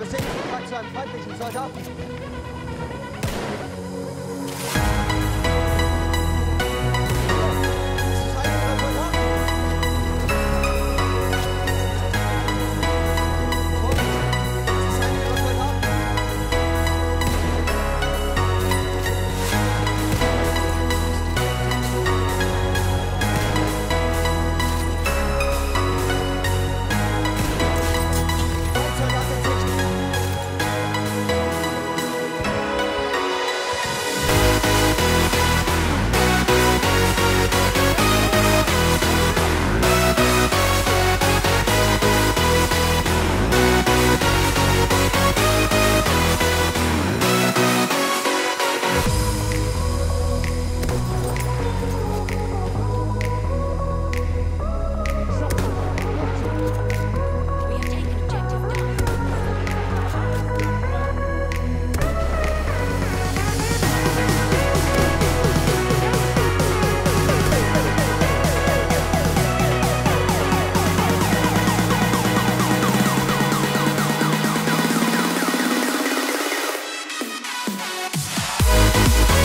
Sichtkontakt zu einem feindlichen Soldaten. Das ist einer